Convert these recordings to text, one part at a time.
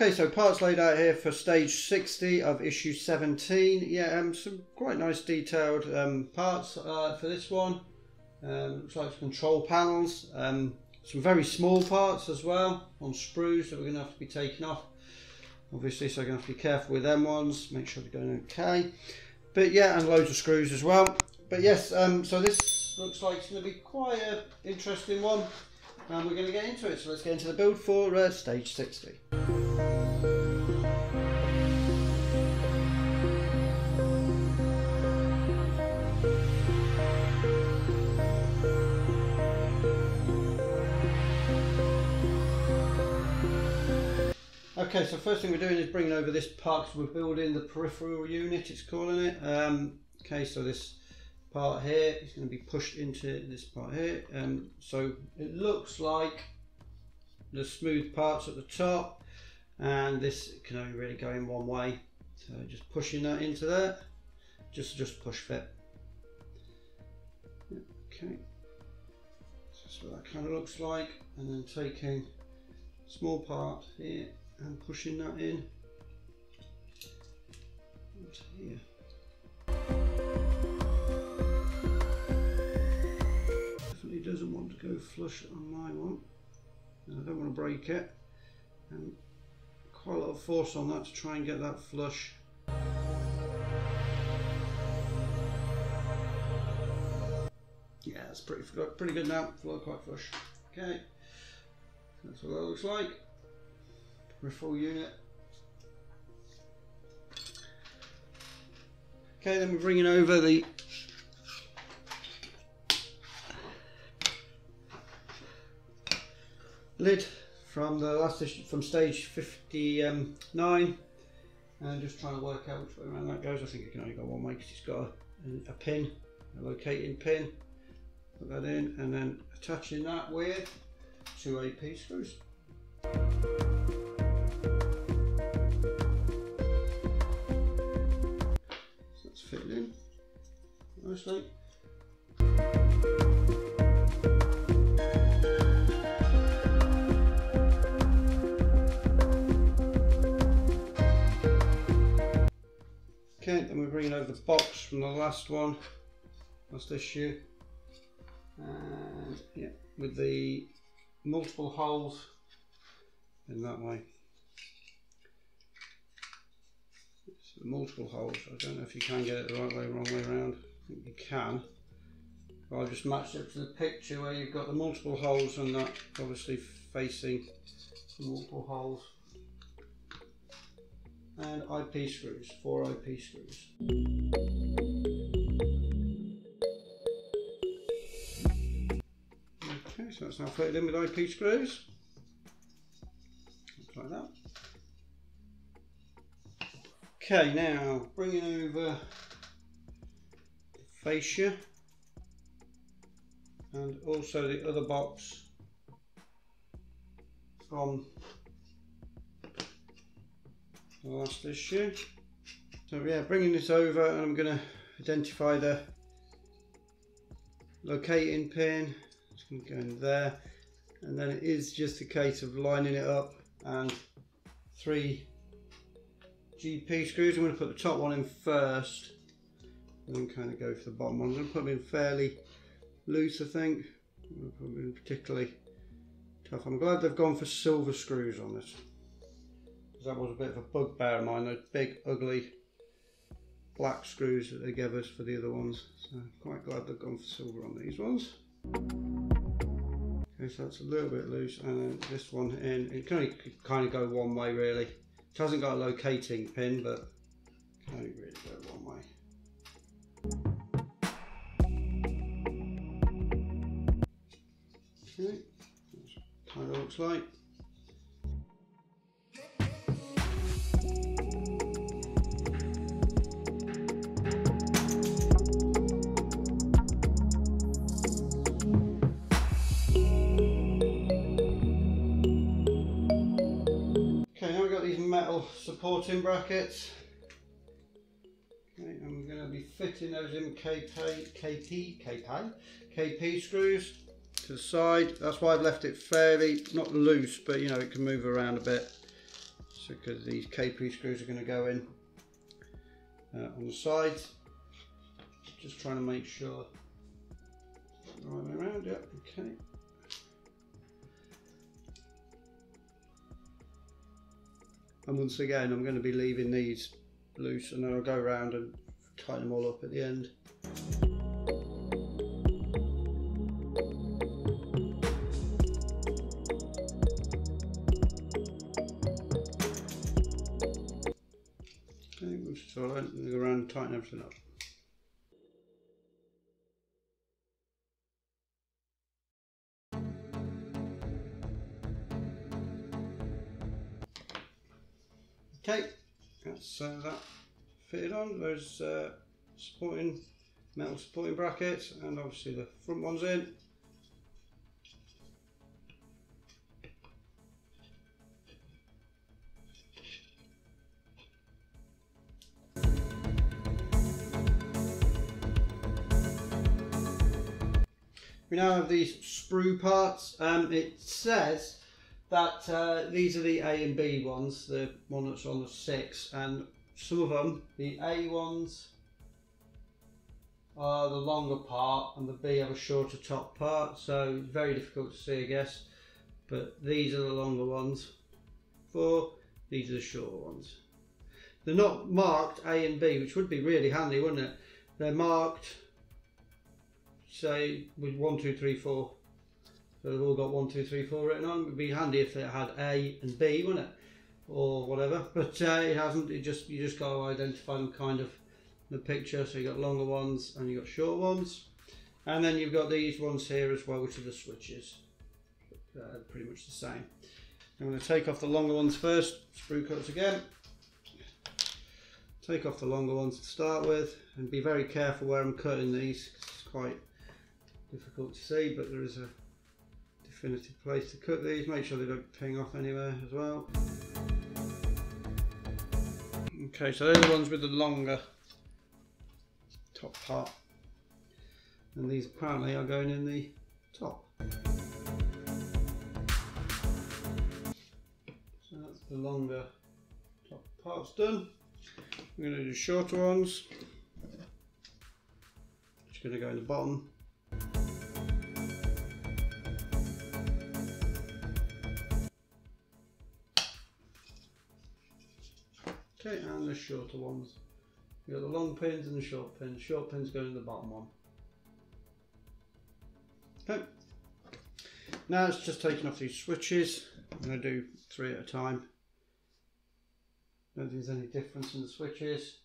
Okay, so parts laid out here for stage 60 of issue 17. Yeah, um, some quite nice detailed um, parts uh, for this one. Um, looks like control panels. Um, some very small parts as well on sprues that we're going to have to be taking off. Obviously, so I'm going to have to be careful with them ones. Make sure they're going okay. But yeah, and loads of screws as well. But yes, um, so this looks like it's going to be quite an interesting one. And we're going to get into it. So let's get into the build for uh, stage 60. Okay, so first thing we're doing is bringing over this part because we're building the peripheral unit, it's calling it. Um, okay, so this part here is going to be pushed into this part here. Um, so it looks like the smooth parts at the top and this can only really go in one way. So just pushing that into there, just, just push fit. Okay, so that's what that kind of looks like. And then taking small part here and pushing that in here. Definitely doesn't want to go flush on my one. And I don't want to break it. And quite a lot of force on that to try and get that flush. Yeah, it's pretty pretty good now. Quite flush. Okay, that's what that looks like peripheral unit. Okay, then we're bringing over the lid from the last from stage 59 um, and just trying to work out which way around that goes. I think it can only go one way because it's got a, a pin, a locating pin. Put that in and then attaching that with two AP screws. Okay, then we're bringing over the box from the last one, That's last issue. And yeah, with the multiple holes in that way. Multiple holes, I don't know if you can get it the right way, wrong way around think you can. I'll just match it to the picture where you've got the multiple holes and that obviously facing multiple holes. And IP screws, four IP screws. Okay, so that's now fitted in with IP screws. like that. Okay, now bringing over fascia and also the other box from the last issue. So yeah, bringing this over and I'm going to identify the locating pin. It's going to go in there and then it is just a case of lining it up and three GP screws. I'm going to put the top one in first and then kind of go for the bottom one. I'm going to put them in fairly loose I think, I'm put them in particularly tough. I'm glad they've gone for silver screws on this. Because that was a bit of a bugbear of mine, those big ugly black screws that they gave us for the other ones. So I'm quite glad they've gone for silver on these ones. Okay, so that's a little bit loose and then this one in, it can only kind of go one way really. It hasn't got a locating pin but like. Metal supporting brackets. Okay, we're going to be fitting those in KP, KP, KP screws to the side. That's why I've left it fairly, not loose, but you know, it can move around a bit. So because these KP screws are going to go in uh, on the sides. Just trying to make sure the right way around, yep, okay. And once again, I'm going to be leaving these loose and then I'll go around and tighten them all up at the end. Tighten everything up. Okay, that's uh, that fitted on. Those uh, supporting metal supporting brackets, and obviously the front ones in. We now have these sprue parts. Um, it says that uh, these are the A and B ones, the one that's on the six, and some of them, the A ones are the longer part, and the B have a shorter top part, so very difficult to see, I guess. But these are the longer ones. Four, these are the shorter ones. They're not marked A and B, which would be really handy, wouldn't it? They're marked, say, with one, two, three, four so they've all got one, two, three, four written on. It would be handy if it had A and B, wouldn't it? Or whatever. But uh, it hasn't. It just you just got to identify them kind of the picture. So you got longer ones and you got short ones, and then you've got these ones here as well, which are the switches. Uh, pretty much the same. I'm going to take off the longer ones first. Sprue cuts again. Take off the longer ones to start with, and be very careful where I'm cutting these. it's quite difficult to see, but there is a definitive place to cut these. Make sure they don't ping off anywhere as well. Okay, so they're the ones with the longer top part. And these apparently are going in the top. So that's the longer top parts done. We're going to do shorter ones. Just going to go in the bottom. Okay, and the shorter ones. You've got the long pins and the short pins. Short pins go in the bottom one. Okay. Now it's just taking off these switches. I'm going to do three at a time. Don't think there's any difference in the switches.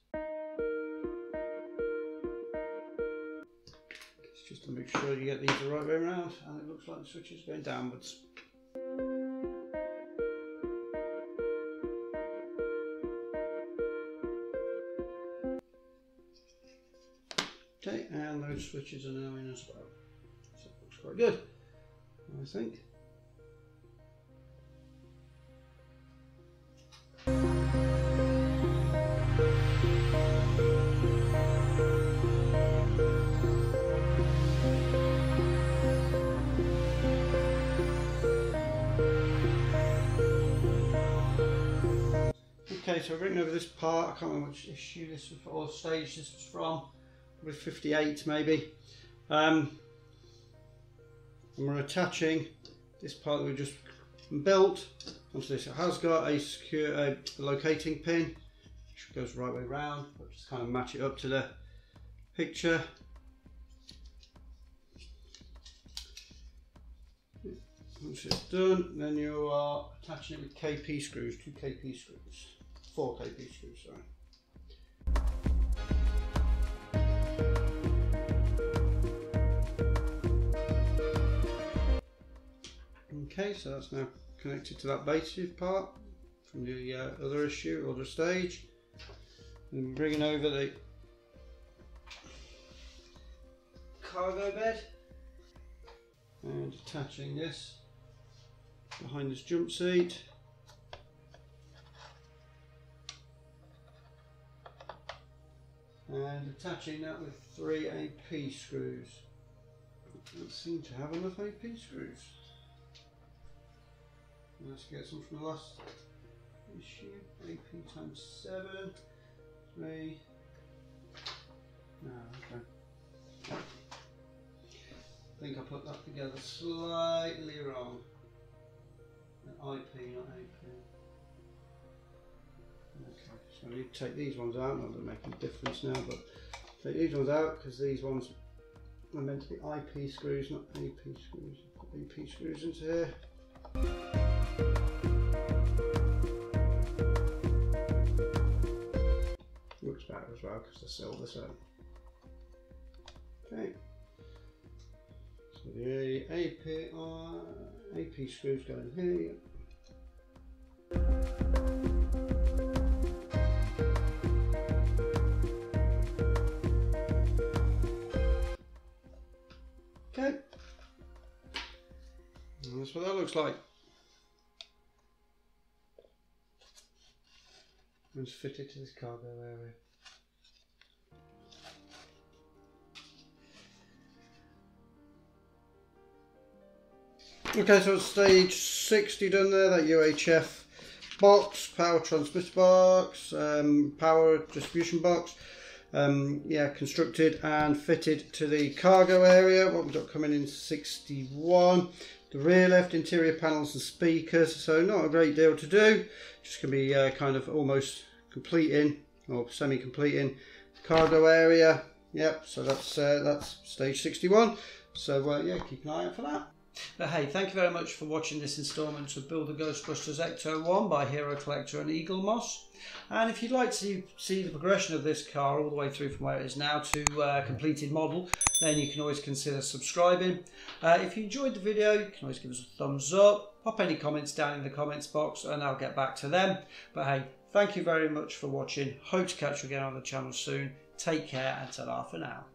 Just to make sure you get these the right way around and it looks like the switch is going downwards. Switches are now in as well. So it looks quite good, I think. Okay, so I've written over this part, I can't remember which issue this was, or stage this was from with 58 maybe. Um, and we're attaching this part that we just built onto this. It has got a secure a locating pin which goes right way round, just kind of match it up to the picture. Once it's done, then you are attaching it with KP screws, two KP screws, four KP screws, sorry. Okay, so that's now connected to that base part from the uh, other issue, other stage. And bringing over the cargo bed and attaching this behind this jump seat. And attaching that with three AP screws. I don't seem to have enough AP screws. Let's get some from the last issue. AP times seven, three. No, okay. I think I put that together slightly wrong. IP, not AP. Okay, so I need to take these ones out. Not that make any difference now, but take these ones out because these ones are meant to be IP screws, not AP screws. Put AP screws into here. Well because the silver so. Okay. So the AP, uh, AP screws go in here. Okay. And that's what that looks like. It's fitted to this cargo area. Okay, so it's stage 60 done there, that UHF box, power transmitter box, um, power distribution box. Um, yeah, constructed and fitted to the cargo area. What we've got coming in 61. The rear left interior panels and speakers. So not a great deal to do. Just going to be uh, kind of almost completing or semi-completing cargo area. Yep, so that's uh, that's stage 61. So uh, yeah, keep an eye out for that. But hey, thank you very much for watching this instalment of Builder Ghostbusters Ecto 1 by Hero Collector and Eaglemoss. And if you'd like to see the progression of this car all the way through from where it is now to uh, completed model, then you can always consider subscribing. Uh, if you enjoyed the video, you can always give us a thumbs up, pop any comments down in the comments box and I'll get back to them. But hey, thank you very much for watching. Hope to catch you again on the channel soon. Take care and ta for now.